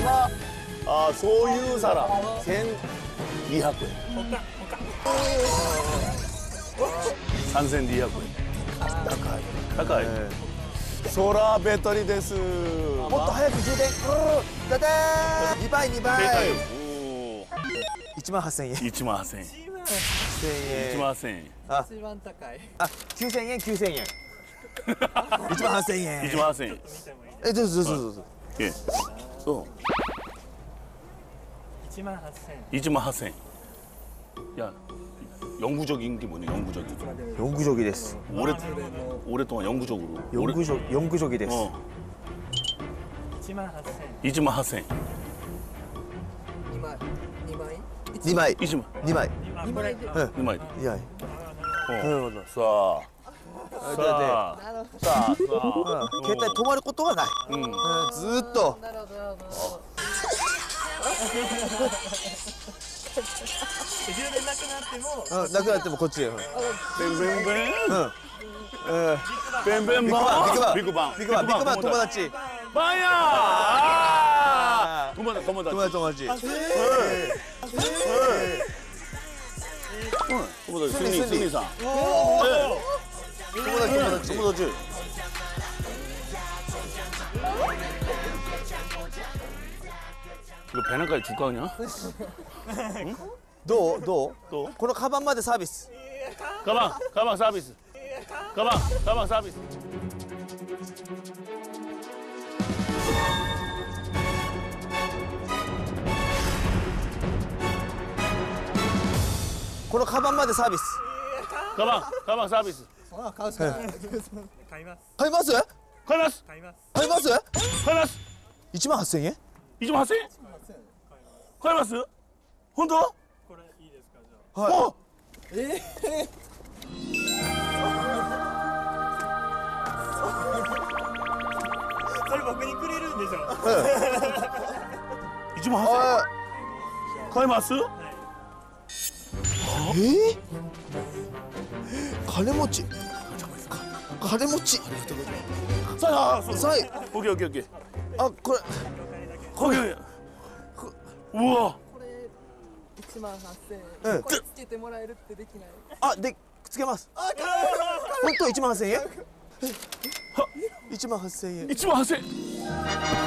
様あそういう皿。1200円。3200円。高い。高い、ソーラーベトリです。もっと早く充電。うん。だてー2倍。2倍正解1万8000円。1万8000円。1000 1円。万8000円。一番高い。あ9000円9000円。1万8000円。1万8000円。えどうぞどうぞどうぞ。ええそ一万八千う1万8000円야 영구적인 게 뭐냐 영구적인 영구족이 됐어 오래 오랫동안 영구적으로 오래- 영구족 영구족이 됐어 어 一万八千 2만 하센 二枚二枚 2枚 2만 2枚二枚で 2만 2枚 어. 쏴 だって 쏴 쏴 うん携帯止まることがない、 음. うん、ずーっとなるほどなるほど 自分でなくなってもうんなくなってもこっちでうんブンブンブンうんベンベンバンビッグバンビッグバンビッグバン友達バンや友達友達友達友達友達スミさん友達友達友達 이거 배낭까지 줄까 그냥? どうどうどうこのカバンまでサービス 가방 가방 서비스 가방 가방 서비스 このカバンまでサービス 가방 가방 서비스 買います買います 가이마스 買います買います 가이마스 1万8000円 이좀 하세요? 買います？本当？これいいですか？じゃあ。はい。ええー、それ僕にくれるんでしょ、はい、1万8000円買います、はい、えー、金持ち。金持ち。さあさあオッケーオッケーオッケー。あこれ。これうわ。これ一万八千円、うん、これつけてもらえるってできない。あでくつけます。あかわいい。本と1万8000円？1万8000円。1万8000円。